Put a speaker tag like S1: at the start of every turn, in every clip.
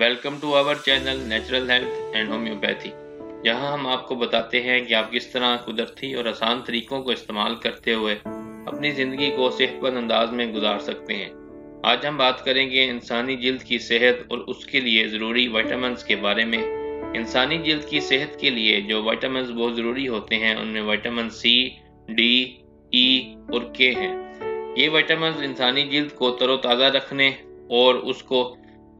S1: Welcome to our channel natural health and homoeopathy जहाँ हम आपको बताते हैं कि आप किस तरह कुदरती और आसान तरीकों को इस्तेमाल करते हुए अपनी ज़िंदगी को सेहतमंद अंदाज में गुजार सकते हैं। आज हम बात करेंगे इंसानी जल्द की सेहत और उसके लिए ज़रूरी वाइटामिन के बारे में। इंसानी जल्द की सेहत के लिए जो वाइटामिन बहुत ज़रूरी होते हैं, उनमें वाइटामिन सी डी ई और के हैं। ये वाइटामिन इंसानी जल्द को तरोताज़ा रखने और उसको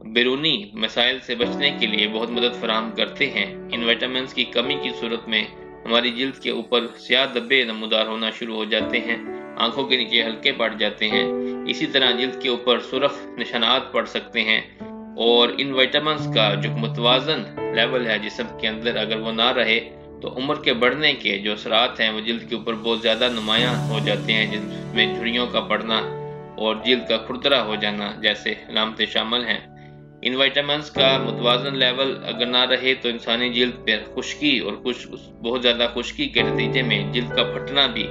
S1: बैरूनी मसाइल से बचने के लिए बहुत मदद फराम करते हैं। इन वाइटामिन की कमी की सूरत में हमारी जल्द के ऊपर स्याह धब्बे नमदार होना शुरू हो जाते हैं। आँखों के नीचे हल्के पड़ जाते हैं। इसी तरह जल्द के ऊपर सुरख निशानात पड़ सकते हैं। और इन वाइटामिन का जो मुतवाजन लेवल है, जिसम के अंदर अगर वो ना रहे तो उम्र के बढ़ने के जो असरात हैं, वो जल्द के ऊपर बहुत ज़्यादा नुमाया हो जाते हैं जिसमें झुड़ियों का पड़ना और जल्द का खुरदरा हो जाना जैसे लामते शामिल हैं। इन वाइटामिन का मुतवाजन लेवल अगर ना रहे तो इंसानी जल्द पर खुश्की और खुश बहुत ज़्यादा खुश्की के नतीजे में जल्द का फटना भी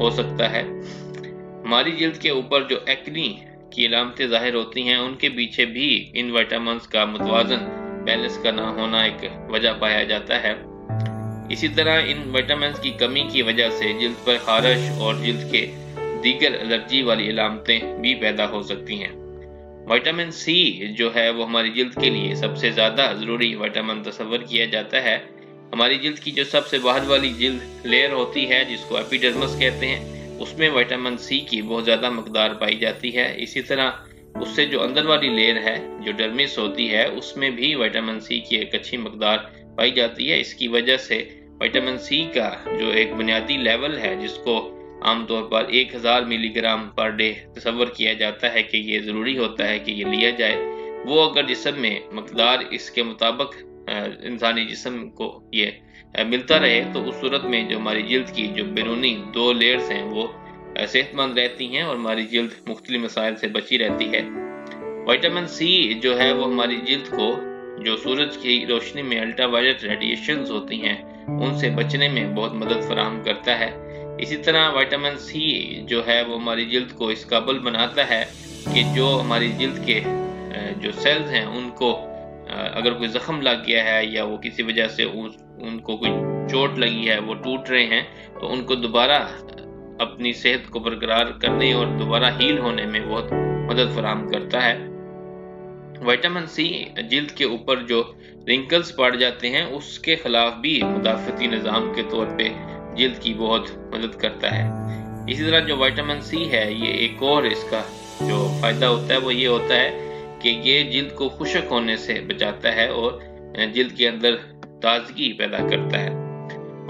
S1: हो सकता है। हमारी जल्द के ऊपर जो एक्नी की अलामतें ज़ाहिर होती हैं, उनके पीछे भी इन वाइटामिन का मुतवाजन बैलेंस का ना होना एक वजह पाया जाता है। इसी तरह इन वाइटामिन की कमी की वजह से जल्द पर खारश और जल्द के दीगर एलर्जी वाली अलामतें भी पैदा हो सकती हैं। विटामिन सी जो है वो हमारी जल्द के लिए सबसे ज़्यादा ज़रूरी विटामिन तस्वर किया जाता है। हमारी जल्द की जो सबसे बाहर वाली जल्द लेयर होती है, जिसको एपिडर्मस कहते हैं, उसमें विटामिन सी की बहुत ज़्यादा मकदार पाई जाती है। इसी तरह उससे जो अंदर वाली लेयर है, जो डर्मिस होती है, उसमें भी विटामिन सी की एक अच्छी मकदार पाई जाती है। इसकी वजह से विटामिन सी का जो एक बुनियादी लेवल है, जिसको आमतौर पर 1000 मिलीग्राम पर डे तस्वर किया जाता है कि ये ज़रूरी होता है कि ये लिया जाए। वो अगर जिसम में मकदार इसके मुताबिक इंसानी जिसम को ये मिलता रहे तो उस सूरत में जो हमारी जल्द की जो बैरूनी दो लेयर्स हैं, वो सेहतमंद रहती हैं और हमारी जल्द मुख्तलि मसाइल से बची रहती है। वाइटामिन सी जो है, वो हमारी जल्द को जो सूरज की रोशनी में अल्ट्रावायलेट रेडिएशन होती हैं, उनसे बचने में बहुत मदद फराहम करता है। इसी तरह विटामिन सी जो है वो हमारी जल्द को इस काबल बनाता है कि जो हमारी जल्द के जो सेल्स हैं, उनको अगर कोई ज़ख्म लग गया है या वो किसी वजह से उनको कोई चोट लगी है, वो टूट रहे हैं तो उनको दोबारा अपनी सेहत को बरकरार करने और दोबारा हील होने में बहुत मदद फराम करता है। विटामिन सी जल्द के ऊपर जो रिंकल्स पड़ जाते हैं, उसके खिलाफ भी मुदाफ़ती निज़ाम के तौर पर जल्द की बहुत मदद करता है। इसी तरह जो विटामिन सी है, ये एक और इसका जो फ़ायदा होता है, वो ये होता है कि ये जल्द को खुशक होने से बचाता है और जल्द के अंदर ताजगी पैदा करता है।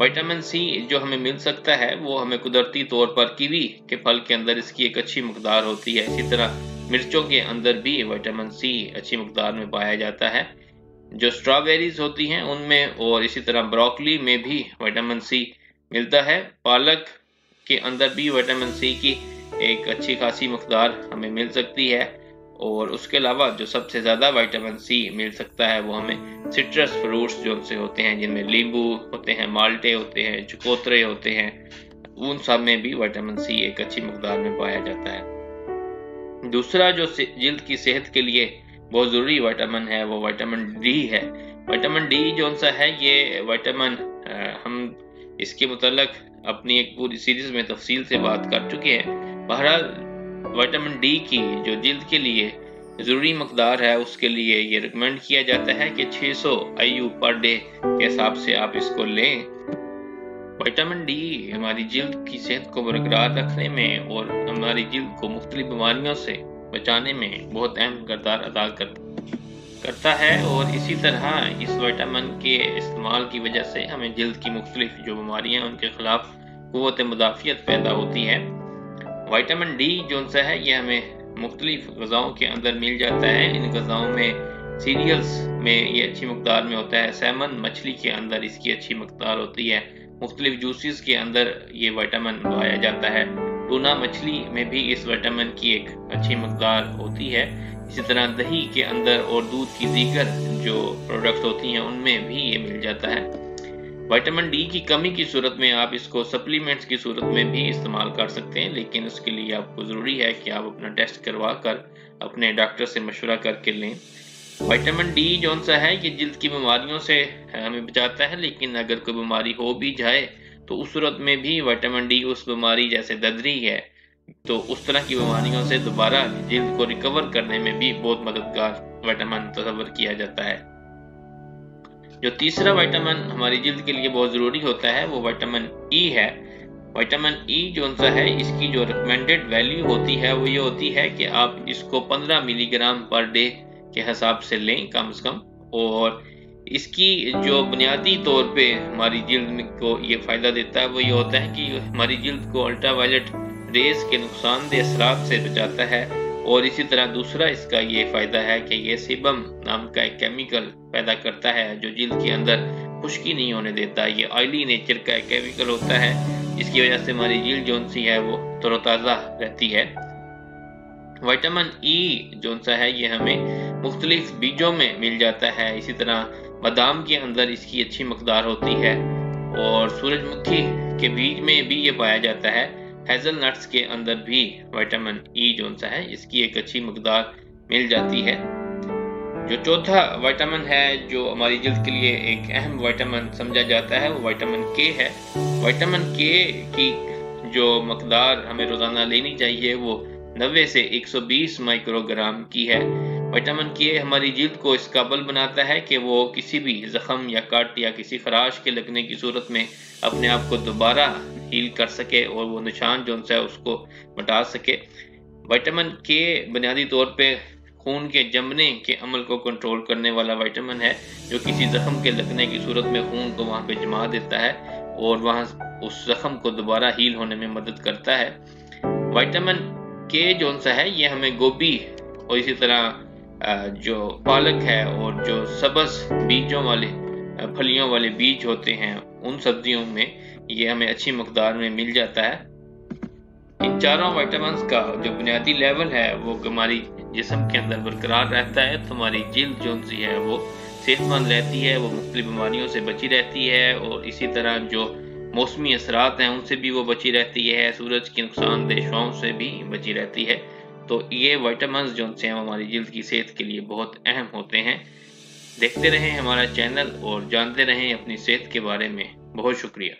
S1: विटामिन सी जो हमें मिल सकता है, वो हमें कुदरती तौर पर कीवी के फल के अंदर इसकी एक अच्छी मकदार होती है। इसी तरह मिर्चों के अंदर भी विटामिन सी अच्छी मकदार में पाया जाता है। जो स्ट्रॉबेरीज होती हैं, उनमें और इसी तरह ब्रोकली में भी विटामिन सी मिलता है। पालक के अंदर भी विटामिन सी की एक अच्छी खासी मकदार हमें मिल सकती है और उसके अलावा जो सबसे ज़्यादा विटामिन सी मिल सकता है वो हमें सिट्रस फ्रूट्स जो उनसे होते हैं, जिनमें नींबू होते हैं, माल्टे होते हैं, चकोतरे होते हैं, उन सब में भी विटामिन सी एक अच्छी मकदार में पाया जाता है। दूसरा जो जल्द की सेहत के लिए बहुत ज़रूरी विटामिन है, वो विटामिन डी है। विटामिन डी जो सा है, ये विटामिन हम इसके मतलब अपनी एक पूरी सीरीज़ में तफसील से बात कर चुके हैं। बहरहाल विटामिन डी की जो जल्द के लिए ज़रूरी मकदार है, उसके लिए ये रिकमेंड किया जाता है कि 600 सौ आई पर डे के हिसाब से आप इसको लें। विटामिन डी हमारी जल्द की सेहत को बरकरार रखने में और हमारी जल्द को मुख्तलि बीमारियों से बचाने में बहुत अहम किरदार अदा करता करता है और इसी तरह इस विटामिन के इस्तेमाल की वजह से हमें जल्द की मुख्तलिफ़ जो बीमारियाँ हैं, उनके खिलाफ क़वत मुदाफ़ियत पैदा होती है। विटामिन डी जो सा है, ये हमें मुख्तलिफ़ गज़ाओं के अंदर मिल जाता है। इन गज़ाओं में सीरियल्स में ये अच्छी मकदार में होता है सैमन मछली के अंदर इसकी अच्छी मकदार होती है। मुख्तलिफ़ जूसेस के अंदर ये विटामिन पाया जाता है। टूना मछली में भी इस विटामिन की एक अच्छी मकदार होती है। इसी तरह दही के अंदर और दूध की दीगर जो प्रोडक्ट्स होती हैं, उनमें भी ये मिल जाता है। विटामिन डी की कमी की सूरत में आप इसको सप्लीमेंट्स की सूरत में भी इस्तेमाल कर सकते हैं, लेकिन उसके लिए आपको ज़रूरी है कि आप अपना टेस्ट करवा कर अपने डॉक्टर से मशवरा करके लें। विटामिन डी जो सा है, ये जिल्द की बीमारियों से हमें बचाता है, लेकिन अगर कोई बीमारी हो भी जाए तो उस सूरत में भी विटामिन डी उस बीमारी जैसे ददरी है तो उस तरह की बीमारियों से दोबारा जिल्द को रिकवर करने में भी बहुत मददगार विटामिन तस्वर किया जाता है। जो तीसरा विटामिन हमारी जिल्द के लिए बहुत ज़रूरी होता है, वो विटामिन ई है। विटामिन ई जो सा है, इसकी जो रिकमेंडेड वैल्यू होती है, वो ये होती है कि आप इसको 15 मिलीग्राम पर डे के हिसाब से लें कम से कम, और इसकी जो बुनियादी तौर पे हमारी जिल्द को ये फ़ायदा देता है, वो ये होता है कि हमारी जिल्द को अल्ट्रावायलेट रेस के नुकसानदेह असरात से बचाता है और इसी तरह दूसरा इसका ये फ़ायदा है कि ये सिबम नाम का एक केमिकल पैदा करता है जो जिल्द के अंदर खुश्की नहीं होने देता। ये ऑयली नेचर का एक केमिकल होता है, जिसकी वजह से हमारी जिल्द जो है, वो तरोताज़ा रहती है। विटामिन ई जो सा है, ये हमें मुख्तलिफ़ बीजों में मिल जाता है। इसी तरह बादाम के अंदर इसकी अच्छी मकदार होती है और सूरजमुखी के बीज में भी ये पाया जाता है। हेजल नट्स के अंदर भी विटामिन ई जो सा है, इसकी एक अच्छी मकदार मिल जाती है। जो चौथा विटामिन है, जो हमारी जल्द के लिए एक अहम विटामिन समझा जाता है, वो विटामिन के है। विटामिन के की जो मकदार हमें रोज़ाना लेनी चाहिए, वो 90 से 120 माइक्रोग्राम की है। विटामिन के हमारी जिल्द को इस काबल बनाता है कि वो किसी भी जख्म या कट या किसी खराश के लगने की सूरत में अपने आप को दोबारा हील कर सके और वो निशान जो है उसको मिटा सके। विटामिन के बुनियादी तौर पे खून के जमने के अमल को कंट्रोल करने वाला विटामिन है, जो किसी जख्म के लगने की सूरत में खून को वहाँ पे जमा देता है और वहाँ उस जख्म को दोबारा हील होने में मदद करता है। विटामिन के जो सा है, ये हमें गोभी और इसी तरह जो पालक है और जो सबस बीजों वाले फलियों वाले बीज होते हैं, उन सब्जियों में ये हमें अच्छी मकदार में मिल जाता है। इन चारों वाइटामिन का जो बुनियादी लेवल है, वो हमारी जिसम के अंदर बरकरार रहता है। तो हमारी जिल्द जो सी है, वो सेहतमंद रहती है, वो मुख्तलि बीमारियों से बची रहती है और इसी तरह जो मौसमी असरात हैं, उनसे भी वो बची रहती है। सूरज की नुकसानदेह शुआओं से भी बची रहती है। तो ये वाइटामिन जो हैं हमारी जल्द की सेहत के लिए बहुत अहम होते हैं। देखते रहें हमारा चैनल और जानते रहें अपनी सेहत के बारे में। बहुत शुक्रिया।